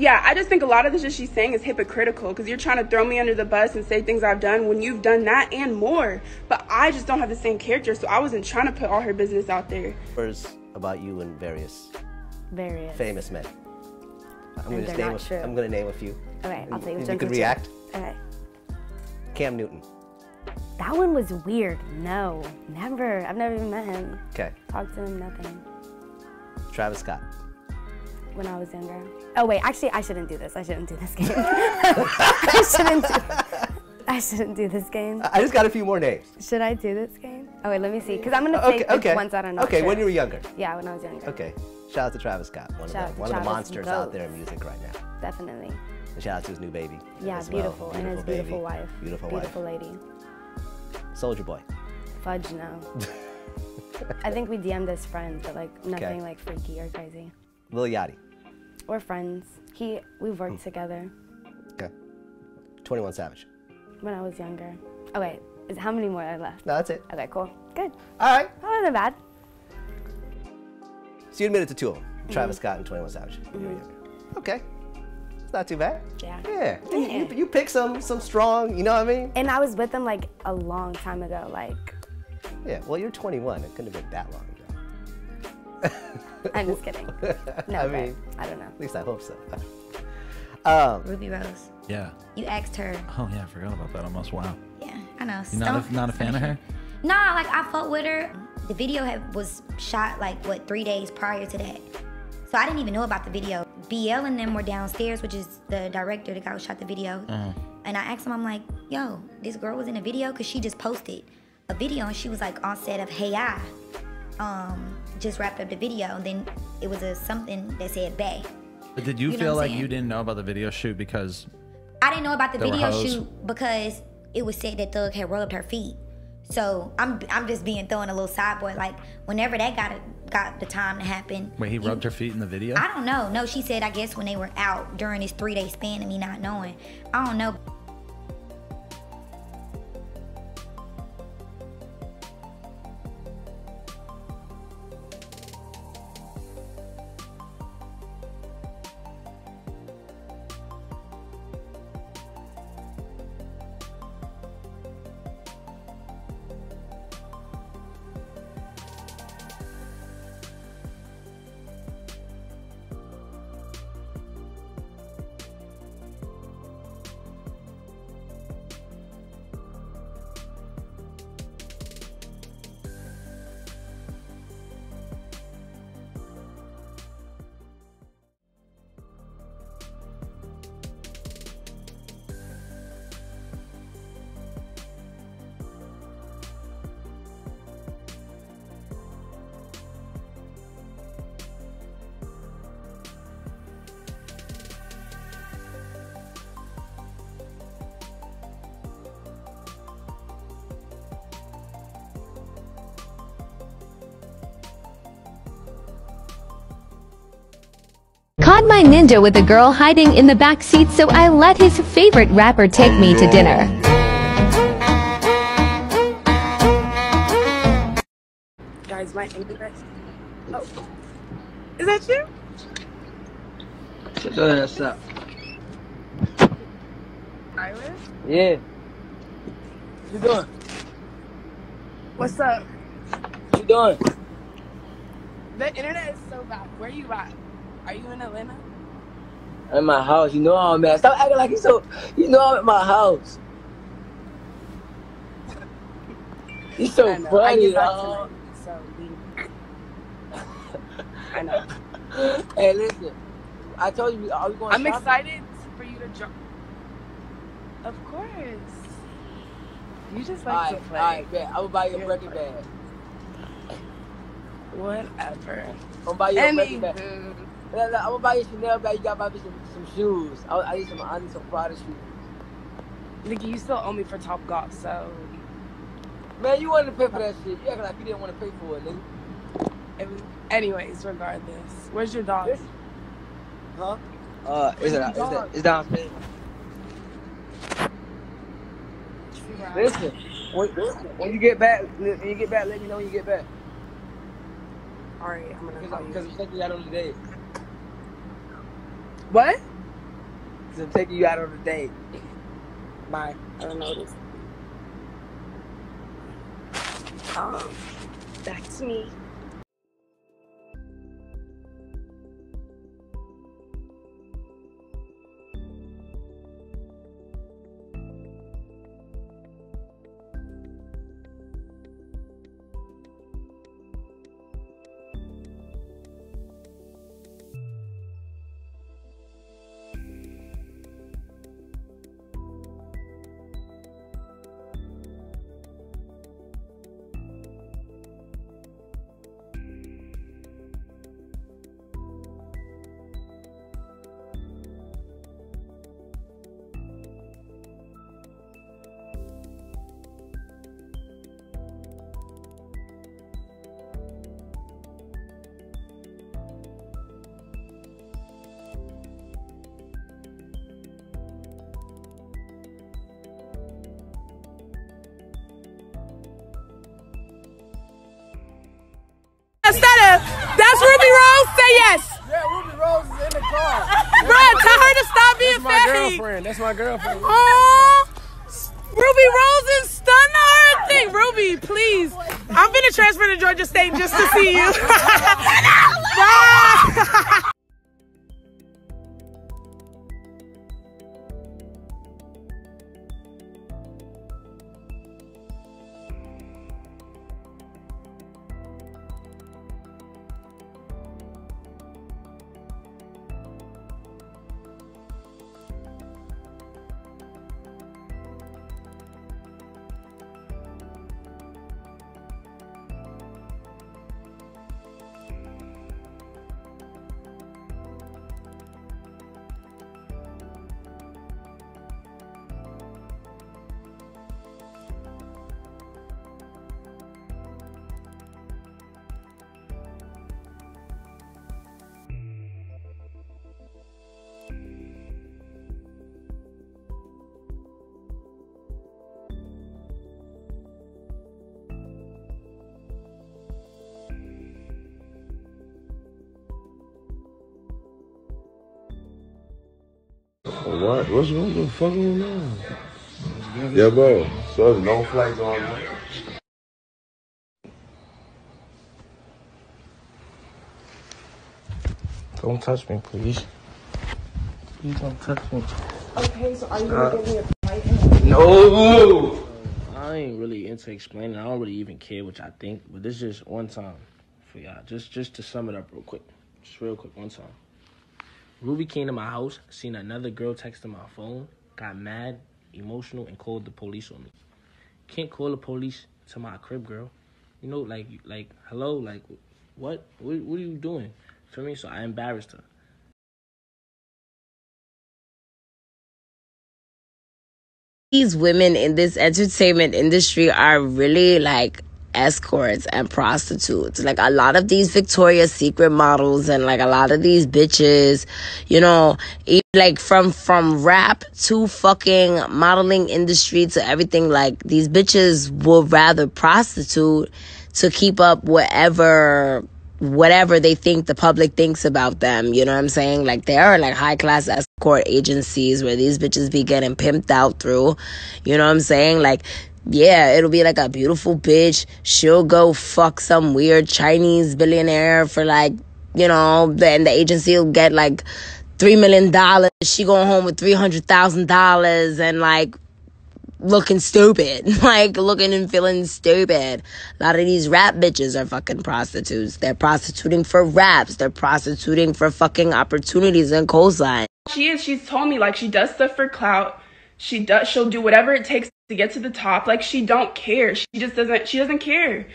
Yeah, I just think a lot of the shit she's saying is hypocritical because you're trying to throw me under the bus and say things I've done when you've done that and more. But I just don't have the same character, so I wasn't trying to put all her business out there. Words about you and various Various. famous men. I'm gonna just name not a, true. I'm gonna name a few. Okay, I'll tell you which You ones could react. Okay. Cam Newton. That one was weird. No, never. I've never even met him. Okay. Talked to him, nothing. Travis Scott. When I was younger. Oh wait, actually, I shouldn't do this. I shouldn't do this game. I shouldn't. Do, I shouldn't do this game. I just got a few more names. Should I do this game? Oh wait, let me see. Cause I'm gonna Okay. take Okay. ones that are not know. okay. true. When you were younger. Yeah, when I was younger. Okay. Shout out to Travis Scott, one Shout of the, one of the monsters out there in music right now. Definitely. And shout out to his new baby. Yeah, as well. beautiful. And his beautiful wife. Beautiful, Beautiful wife. lady. Soulja Boy. Fudge no. I think we DM'd as friends, but like nothing Okay. like freaky or crazy. Lil Yachty. We're friends. He we've worked Hmm. together Okay. 21 Savage. when I was younger. Oh wait, is how many more are left? No, that's it. Okay, cool. Good. All right. That wasn't bad. So you admitted to two of them. Mm-hmm. Travis Scott and 21 Savage. when you were. Okay. It's not too bad. Yeah. Yeah. You, you, you pick some some strong, you know what I mean? And I was with them like a long time ago. Like Yeah. Well, you're 21. It couldn't have been that long ago. I'm just kidding. No, I mean, I don't know. at least I hope so. Um, Rubi Rose. Yeah. You asked her. Oh yeah, I forgot about that almost. Wow. Yeah, I know. You're not a, not a fan of her? Nah, like I fought with her. The video had, was shot like what three days prior to that, so I didn't even know about the video. BL and them were downstairs, which is the director, the guy who shot the video. And I asked him, I'm like, yo, this girl was in a video because she just posted a video and she was like on set of Hey I. Um, just wrapped up the video. And then it was a something that said Bay. But did you, You feel like you didn't know about the video shoot because I didn't know about the video shoot because it was said that Thug had rubbed her feet. So I'm I'm just being thrown a little sideboard. Like whenever that got got the time to happen. wait he rubbed her feet in the video? I don't know. No, she said I guess when they were out during this three day span of me not knowing. I don't know. Caught my ninja with a girl hiding in the back seat so I let his favorite rapper take me to dinner. Guys, my English. Oh. Is that you? Shut your up. Iris? Yeah. What you doing? What's up? What you doing? The internet is so bad. Where you at? Are you in Atlanta? I'm at my house. You know I'm at. Stop acting like you so. You know I'm at my house. You so I. I funny, back tonight, so I know. Hey, listen. I told you. Are we going? I'm shopping? excited for you to jump. Of course. You just like Alright, to play. alright, bet. I'm gonna buy you a record bag. Whatever. I'm gonna buy you a record bag. Anywho, Yeah, look, I'm gonna buy you a Chanel bag. You gotta buy me some, some shoes. I, I need some. I need some Prada shoes. Nikki, you still owe me for Top Golf, so Man, you wanted to pay for that shit. You acting like you didn't want to pay for it, nigga. it was, anyways, regardless. Where's your dog? Huh? Uh, is it? Is it? It's downstairs. Listen, when, when you get back, when you get back, let me know when you get back. Alright, I'm gonna Because I'm we said that on the day. What? I'm taking you out on a date. Bye. I don't notice. Um, back to me. Instead of, that's Rubi Rose, say yes. Yeah, Rubi Rose is in the car. Bruh, tell her to stop being That's my girlfriend. That's my girlfriend. Aw, Rubi Rose is stunning her thing. Rubi, please. I'm gonna transfer to Georgia State just to see you. Bye. What? What's going the fuck going on? Yeah, bro. So there's no flights on. Don't touch me, please. Please don't touch me. Okay, so are you gonna uh, give me a flight? No! I ain't really into explaining. I don't really even care what y'all think, but this is just one time for y'all. Just just to sum it up real quick. Just real quick, one time. Rubi came to my house, seen another girl texting my phone, got mad, emotional, and called the police on me. Can't call the police to my crib, girl. You know, like, like, hello, like, what? What, what are you doing? For me, so I embarrassed her. these women in this entertainment industry are really like escorts and prostitutes. Like a lot of these Victoria's Secret models and like a lot of these bitches, you know, like from from rap to fucking modeling industry to everything like these bitches would rather prostitute to keep up whatever whatever they think the public thinks about them. You know what I'm saying? Like there are like high class escort agencies where these bitches be getting pimped out through. You know what I'm saying? Like yeah, it'll be like a beautiful bitch. She'll go fuck some weird Chinese billionaire for like, you know, then the agency will get like three million dollars. She going home with three hundred thousand dollars and like looking stupid, like looking and feeling stupid. A lot of these rap bitches are fucking prostitutes. They're prostituting for raps. They're prostituting for fucking opportunities and cosign. She is. She's told me like she does stuff for clout. She does. She'll do whatever it takes to get to the top. Like she don't care. She just doesn't. She doesn't care.